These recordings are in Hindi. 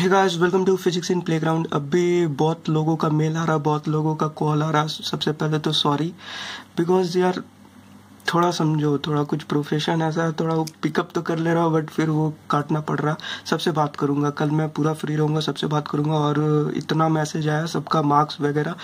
Hey guys welcome to physics in playground अभी बहुत लोगों का मेल आ रहा, बहुत लोगों का कॉल आ रहा। सबसे पहले तो सॉरी बिकॉज़ यार थोड़ा समझो, थोड़ा कुछ प्रोफेशन ऐसा है थोड़ा पिकअप तो कर ले रहा हूँ बट फिर वो काटना पड़ रहा। सबसे बात करूँगा, कल मैं पूरा फ्री रहूँगा, सबसे बात करूँगा और इतना मैसेज आया, सबका मार्क्स वगैरह।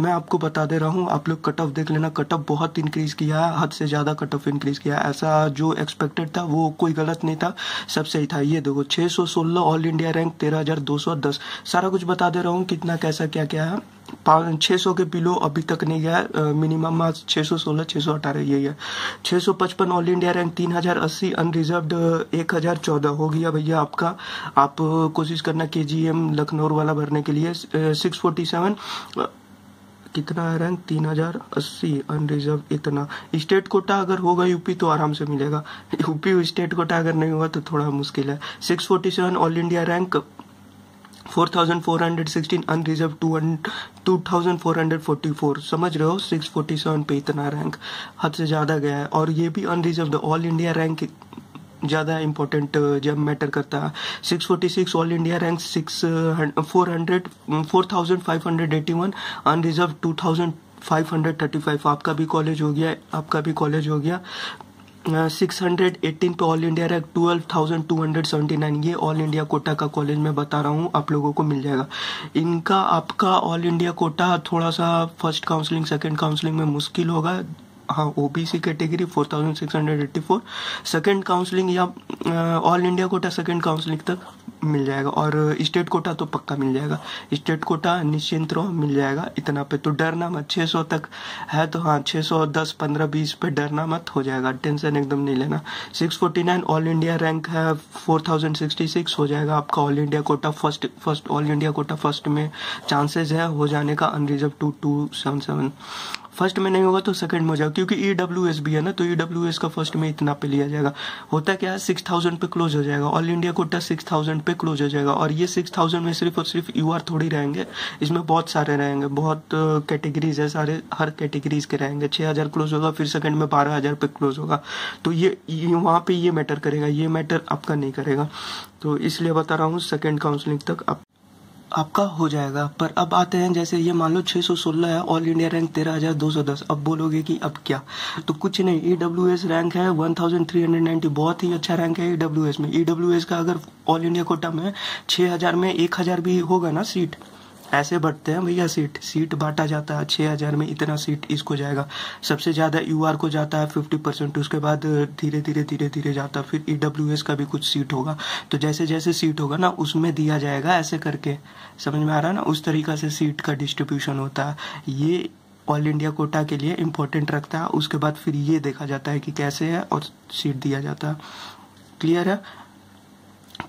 मैं आपको बता दे रहा हूँ, आप लोग कट ऑफ़ देख लेना कट ऑफ़ बहुत इंक्रीज किया है हद से ज़्यादा कट ऑफ़ इंक्रीज किया। ऐसा जो एक्सपेक्टेड था, वो कोई गलत नहीं था, सब सही था। ये देखो छः सौ सोलह ऑल इंडिया रैंक तेरह हज़ार दो सौ दस। सारा कुछ बता दे रहा हूँ, कितना, कैसा, क्या क्या है। छः सौ के बिलो अभी तक नहीं गया मिनिमम छः सौ सोलह छः सौ अठारह, यही है। छः सौ पचपन ऑल इंडिया रैंक तीन हज़ार अस्सी अनरिजर्व एक हज़ार चौदह हो गया भैया आपका। आप कोशिश करना के जी एम लखनऊ वाला भरने के लिए। सिक्स फोर्टी सेवन कितना है रैंक तीन हज़ार अस्सी अनरिजर्व इतना। स्टेट कोटा अगर होगा यूपी तो आराम से मिलेगा। यूपी स्टेट कोटा अगर नहीं होगा तो थोड़ा मुश्किल है। Six forty seven all India rank 4416 unreserved two thousand four hundred forty four समझ रहे हो? सिक्स फोर्टी सेवन पे इतना रैंक हद से ज़्यादा गया है। और ये भी अनरिजर्व ऑल इंडिया रैंक ज़्यादा इंपॉर्टेंट जब मैटर करता। है six forty six all India rank six four hundred four thousand five hundred eighty one unreserved two thousand five hundred thirty five आपका भी कॉलेज हो गया, आपका भी कॉलेज हो गया। सिक्स हंड्रेड एट्टीन पे all India rank twelve thousand two hundred seventy nine ये ऑल इंडिया कोटा का कॉलेज मैं बता रहा हूँ, आप लोगों को मिल जाएगा। इनका आपका ऑल इंडिया कोटा थोड़ा सा फ़र्स्ट काउंसलिंग सेकेंड काउंसलिंग में मुश्किल होगा। हाँ OBC category four thousand six hundred eighty four second counselling या all India quota second counselling तक मिल जाएगा और स्टेट कोटा तो पक्का मिल जाएगा। स्टेट कोटा निश्चिंत रहो, मिल जाएगा। इतना पे तो डरना मत 600 तक है तो हाँ 610 15 20 पे डरना मत, हो जाएगा। टेंशन एकदम नहीं लेना। 649 ऑल इंडिया रैंक है 4066 हो जाएगा आपका all India quota first first all India quota first में चांसेस है हो जाने का unreserved two two seven seven first में नहीं होगा तो सेकंड में हो जाएगा क्योंकि ई डब्ल्यू एस भी है ना तो ई डब्ल्यू एस का फ़र्स्ट में इतना पे लिया जाएगा। होता क्या है सिक्स थाउज़ेंड पे क्लोज हो जाएगा all India quota six thousand पे क्लोज हो जाएगा और ये सिक्स थाउज़ेंड में सिर्फ़ और सिर्फ़ यू आर थोड़ी रहेंगे इसमें बहुत सारे रहेंगे बहुत कैटेगरीज है सारे हर कैटेगरीज के रहेंगे छह हज़ार क्लोज होगा फिर सेकंड में बारह हज़ार पे क्लोज होगा। तो ये, ये वहाँ पे ये मैटर करेगा ये मैटर आपका नहीं करेगा। तो इसलिए बता रहा हूँ सेकेंड काउंसलिंग तक आप आपका हो जाएगा। पर अब आते हैं, जैसे ये मान लो 616 है ऑल इंडिया रैंक 13210 अब बोलोगे कि अब क्या? तो कुछ नहीं ई डब्ल्यू एस रैंक है 1390 बहुत ही अच्छा रैंक है ई डब्ल्यू एस में। ई डब्ल्यू एस का अगर ऑल इंडिया कोटा में 6000 में 1000 भी होगा ना सीट ऐसे बढ़ते हैं भैया सीट। सीट बांटा जाता है छः हज़ार में इतना सीट इसको जाएगा। सबसे ज़्यादा यूआर को जाता है फिफ्टी परसेंट उसके बाद धीरे धीरे धीरे धीरे जाता है, फिर ईडब्ल्यूएस का भी कुछ सीट होगा। तो जैसे जैसे सीट होगा ना, उसमें दिया जाएगा ऐसे करके। समझ में आ रहा है ना? उस तरीका से सीट का डिस्ट्रीब्यूशन होता है। ये ऑल इंडिया कोटा के लिए इम्पोर्टेंट रखता है। उसके बाद फिर ये देखा जाता है कि कैसे है और सीट दिया जाता है। क्लियर है?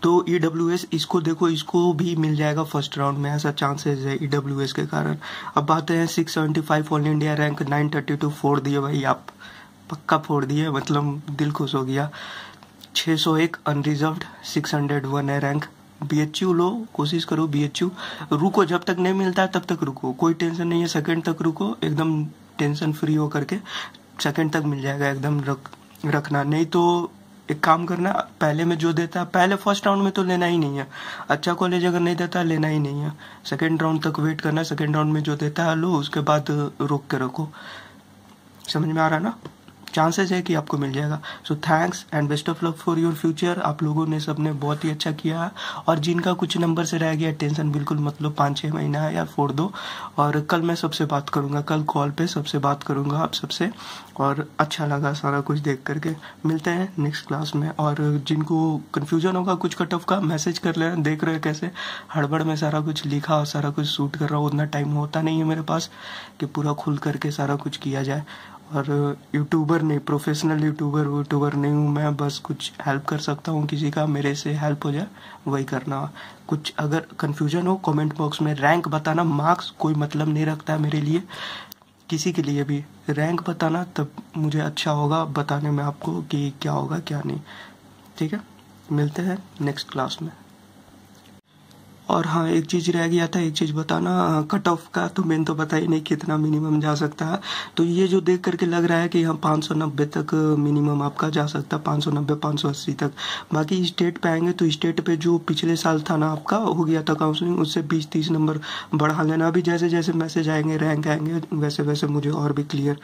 तो ई डब्ल्यू एस इसको देखो, इसको भी मिल जाएगा फ़र्स्ट राउंड में, ऐसा चांसेस है ई डब्ल्यू एस के कारण। अब बात है six seventy five all India rank nine thirty two फोड़ दिए भाई आप। पक्का फोड़ दिए मतलब दिल खुश हो गया। छः सौ एक अनरिजर्व सिक्स हंड्रेड वन है रैंक बी एच यू लो, कोशिश करो बी एच यू रुको जब तक नहीं मिलता है तब तक रुको। कोई टेंशन नहीं है सेकेंड तक रुको। एकदम टेंशन फ्री हो करके सेकेंड तक मिल जाएगा, एकदम रख, रखना। नहीं तो एक काम करना, पहले में जो देता है पहले फ़र्स्ट राउंड में तो लेना ही नहीं है। अच्छा कॉलेज अगर नहीं देता, लेना ही नहीं है। सेकेंड राउंड तक वेट करना सेकेंड राउंड में जो देता है लो, उसके बाद रोक के रखो। समझ में आ रहा ना? चांसेस है कि आपको मिल जाएगा। So thanks and best of luck for your future आप लोगों ने सबने बहुत ही अच्छा किया और जिनका कुछ नंबर से रह गया टेंशन बिल्कुल मतलब पाँच छः महीना है यार, फोड़ दो। और कल मैं सबसे बात करूँगा, कल कॉल पे सबसे बात करूँगा आप सबसे। और अच्छा लगा सारा कुछ देख करके। मिलते हैं नेक्स्ट क्लास में। और जिनको कन्फ्यूज़न होगा कुछ कट ऑफ़ का मैसेज कर लेना, देख रहे कैसे? हड़बड़ में सारा कुछ लिखा और सारा कुछ शूट कर रहा हूँ, उतना टाइम होता नहीं है मेरे पास कि पूरा खुल करके सारा कुछ किया जाए। और यूट्यूबर नहीं प्रोफेशनल यूट्यूबर यूट्यूबर नहीं हूँ मैं, बस कुछ हेल्प कर सकता हूँ किसी का, मेरे से हेल्प हो जाए, वही करना। कुछ अगर कन्फ्यूज़न हो कमेंट बॉक्स में रैंक बताना मार्क्स कोई मतलब नहीं रखता है मेरे लिए, किसी के लिए भी। रैंक बताना, तब मुझे अच्छा होगा बताने में आपको कि क्या होगा, क्या नहीं। ठीक है? मिलते हैं नेक्स्ट क्लास में। और हाँ एक चीज़ रह गया था, एक चीज़ बताना। कट ऑफ़ का तो मैंने तो बता ही नहीं कितना मिनिमम जा सकता। है तो ये जो देख करके लग रहा है कि यहाँ पाँच सौ नब्बे तक मिनिमम आपका जा सकता है पाँच सौ नब्बे, पाँच सौ अस्सी तक। बाकी स्टेट पे आएँगे तो स्टेट पे जो पिछले साल था ना, आपका हो गया था काउंसलिंग उससे बीस तीस नंबर बढ़ा लेना। अभी जैसे जैसे मैसेज आएँगे रैंक आएँगे वैसे वैसे मुझे और भी क्लियर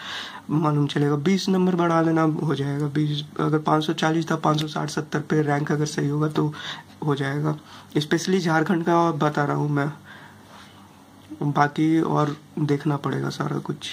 मालूम चलेगा। बीस नंबर बढ़ा लेना हो जाएगा। बीस, अगर पाँच सौ चालीस था, पाँच सौ साठ, सत्तर पे रैंक अगर सही होगा तो हो जाएगा। स्पेशली झारखंड का बता रहा हूँ मैं। बाकी और देखना पड़ेगा सारा कुछ।